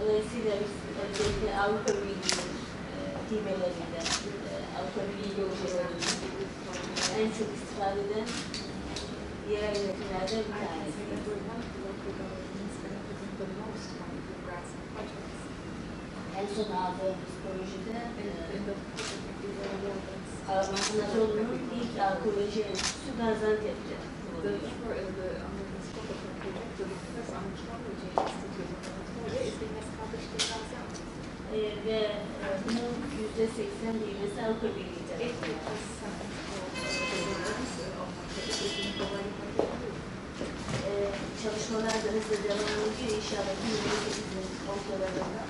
Dolayısıyla Avrupa Birliği hibelerinde, e, Avrupa Birliği yolcularında en çok istifade eden yerel yönetimlerden bir tanesi. En Anadolu'nun ilk arkeoloji enstitüsü ve bunun yüzde seksen büyümesi Avrupa çalışmalar da devam ediyor. İnşallah 2008'in ortalarında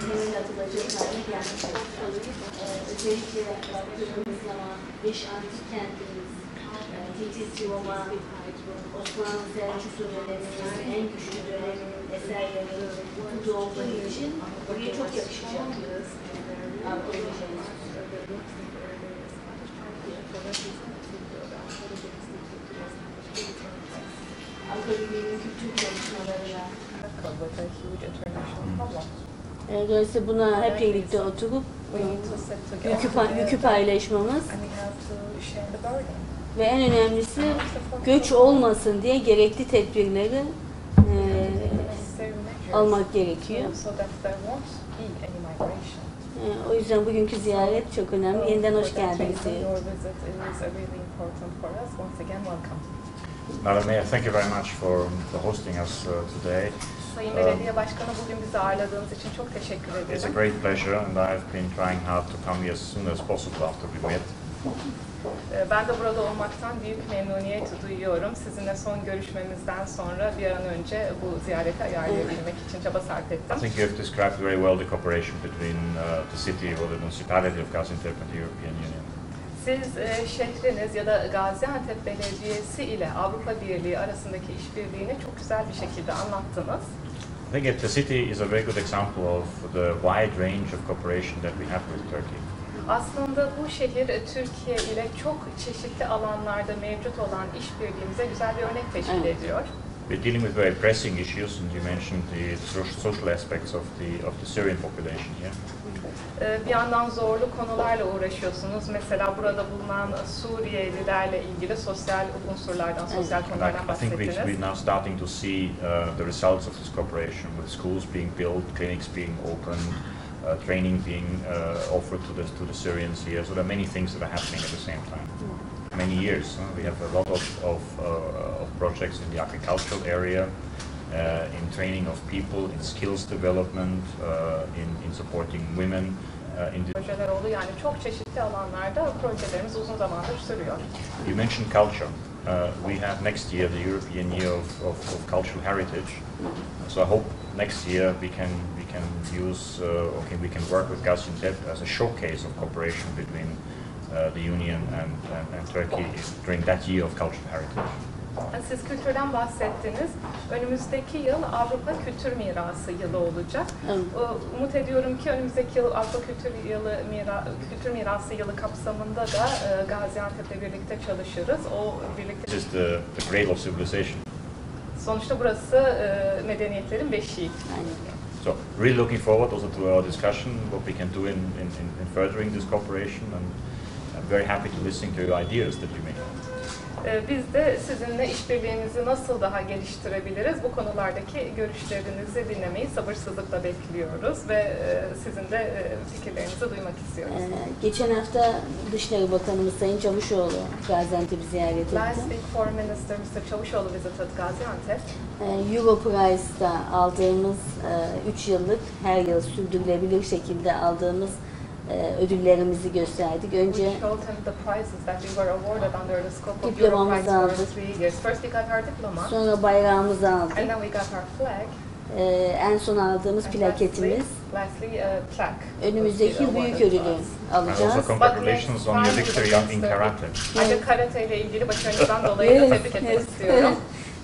temel atılacak hale gelmiş. Ee, özellikle baktığımız zaman 5 antik kentimiz, e, Titis, Roma, Osmanlı Selçuklu döneminin en güçlü döneminin eserleri burada olduğu için buraya çok yakışacak. Arkeoloji with a huge international problem. E, Dolayısıyla buna hep birlikte oturup yükü, pa- yükü paylaşmamız ve en önemlisi göç olmasın diye gerekli tedbirleri e, almak gerekiyor. E, O yüzden bugünkü ziyaret çok önemli. Yeniden hoş geldiniz. Madam Mayor, thank you very much for, for hosting us uh, today. Sayın Um, Belediye Başkanı bugün bizi ağırladığınız için çok teşekkür It's a ederim. great pleasure, and I've been trying hard to come here as soon as possible after we met. Ee, Ben de burada olmaktan büyük memnuniyet duyuyorum. Sizinle son görüşmemizden sonra bir an önce bu ziyareti ayarlayabilmek için çaba sarf I ettim. think you have described very well the cooperation between uh, the city or the municipality of Gaziantep and the European Union. Siz e, şehriniz ya da Gaziantep Belediyesi ile Avrupa Birliği arasındaki işbirliğini çok güzel bir şekilde anlattınız. I think the city is a very good example of the wide range of cooperation that we have with Turkey. Aslında bu şehir e, Türkiye ile çok çeşitli alanlarda mevcut olan işbirliğimize güzel bir örnek teşkil ediyor. We're dealing with very pressing issues, and you mentioned the so- social aspects of the of the Syrian population here. Ee, Bir yandan zorlu konularla uğraşıyorsunuz. Mesela burada bulunan Suriyelilerle ilgili sosyal unsurlardan, sosyal konulardan I, I think we, bahsettiniz. we're now starting to see uh, the results of this cooperation with schools being built, clinics being opened, uh, training being uh, offered to the, to the Syrians here. So there are many things that are happening at the same time. Many years. huh? We have a lot of, of, uh, of projects in the agricultural area, uh, in training of people, in skills development, uh, in, in supporting women, uh, in the projeler oldu. Yani çok çeşitli alanlarda projelerimiz uzun zamandır sürüyor. You mentioned culture. Uh, we have next year the European Year of, of, of Cultural Heritage. So I hope next year we can we can use uh, okay we can work with Gaziantep as a showcase of cooperation between uh, the Union and, and, and Turkey during that year of cultural heritage. Siz kültürden bahsettiniz. Önümüzdeki yıl Avrupa Kültür Mirası yılı olacak. Evet. Ee, Umut ediyorum ki önümüzdeki yıl Avrupa Kültür Yılı Mira, Kültür Mirası yılı kapsamında da e, Gaziantep'le birlikte çalışırız. O birlikte This is the, the cradle of civilization. sonuçta burası e, medeniyetlerin beşiği. Aynen. So really looking forward also to our discussion, what we can do in, in in furthering this cooperation and I'm very happy to listen to your ideas that you have. Ee, Biz de sizinle işbirliğimizi nasıl daha geliştirebiliriz bu konulardaki görüşlerinizi dinlemeyi sabırsızlıkla bekliyoruz ve e, sizin de e, fikirlerinizi duymak istiyoruz. Ee, geçen hafta Dışişleri Bakanımız Sayın Çavuşoğlu Gaziantep'i ziyaret etti. Last week, Foreign Minister Mr. Çavuşoğlu visited Gaziantep. Ee, Europrize'da aldığımız 3 yıllık her yıl sürdürülebilir şekilde aldığımız e, ödüllerimizi gösterdik. Önce Diplomamızı aldık. sonra bayrağımızı aldık. and then we got our flag, Ee, en son aldığımız and plaketimiz. lastly, plaque. Önümüzdeki yıl büyük ödülü alacağız. also congratulations on your victory in karate. Ayrıca karate ile ilgili başarınızdan dolayı da tebrik etmek istiyorum.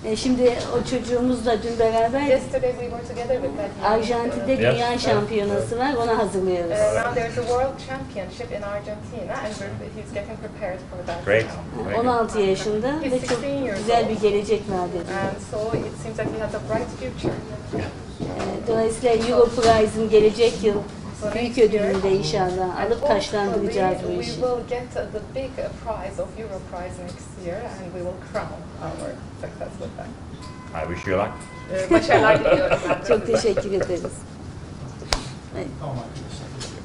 E, şimdi o çocuğumuzla dün beraber Yesterday we were together with that young, Arjantin'de Yes. dünya şampiyonası var. Ona hazırlıyoruz. Uh, now there's a world championship in Argentina and we're, he's getting prepared for that. Great. now. Very good. 16 yaşında He's ve çok 16 years güzel bir gelecek vaat ediyor. And so it seems that he has a bright future. E, Dolayısıyla Euro Prize'ın gelecek yıl büyük ödülünde inşallah alıp taşlandıracağız bu işi. we will get the big prize of Euro Prize next year and we will crown our success with that. I wish you luck. Ee, Başarılar diliyorum Çok teşekkür ederiz. Evet. Tamam arkadaşlar.